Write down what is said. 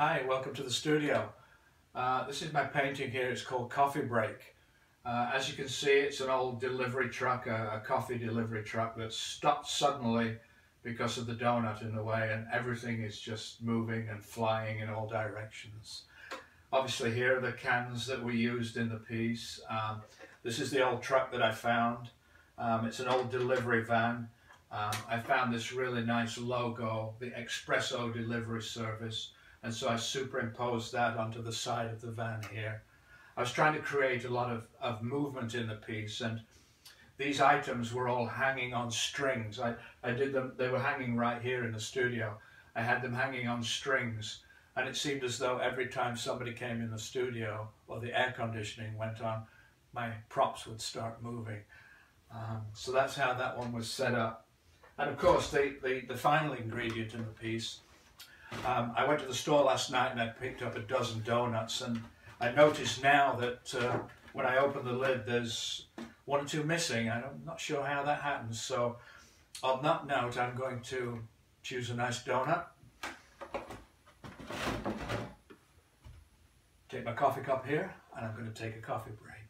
Hi, welcome to the studio. Uh, this is my painting here, it's called Coffee Brake. Uh, as you can see, it's an old delivery truck, a, a, coffee delivery truck that stopped suddenly because of the donut in the way and everything is just moving and flying in all directions. Obviously here are the cans that we used in the piece. Um, this is the old truck that I found. Um, it's an old delivery van. Um, I found this really nice logo, the Expresso delivery service and so I superimposed that onto the side of the van here. I was trying to create a lot of, of movement in the piece and these items were all hanging on strings. I, I did them, they were hanging right here in the studio. I had them hanging on strings and it seemed as though every time somebody came in the studio or the air conditioning went on, my props would start moving. Um, so that's how that one was set up. And of course, the, the, the final ingredient in the piece um, I went to the store last night and I picked up a dozen donuts and I noticed now that uh, when I open the lid there's one or two missing. I'm not sure how that happens. So on that note I'm going to choose a nice donut. Take my coffee cup here and I'm going to take a coffee break.